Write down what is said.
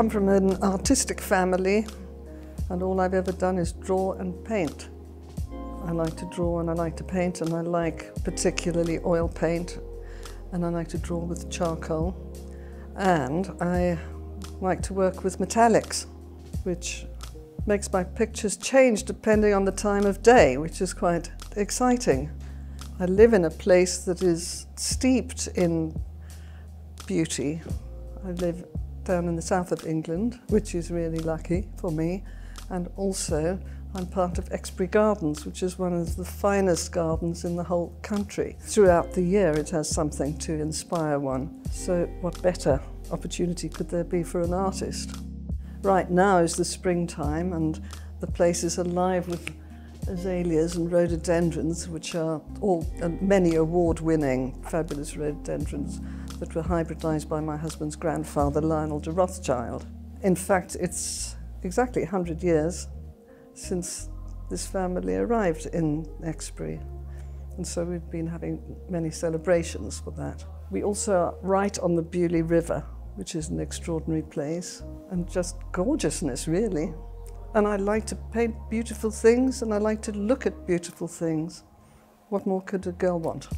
come from an artistic family and all I've ever done is draw and paint. I like to draw and I like to paint and I like particularly oil paint and I like to draw with charcoal and I like to work with metallics which makes my pictures change depending on the time of day which is quite exciting. I live in a place that is steeped in beauty. I live down in the south of England, which is really lucky for me, and also I'm part of Exbury Gardens, which is one of the finest gardens in the whole country. Throughout the year it has something to inspire one. So what better opportunity could there be for an artist? Right now is the springtime and the place is alive with azaleas and rhododendrons, which are all uh, many award-winning fabulous rhododendrons that were hybridized by my husband's grandfather, Lionel de Rothschild. In fact, it's exactly 100 years since this family arrived in Exbury. And so we've been having many celebrations for that. We also are right on the Beaulieu River, which is an extraordinary place and just gorgeousness, really. And I like to paint beautiful things and I like to look at beautiful things. What more could a girl want?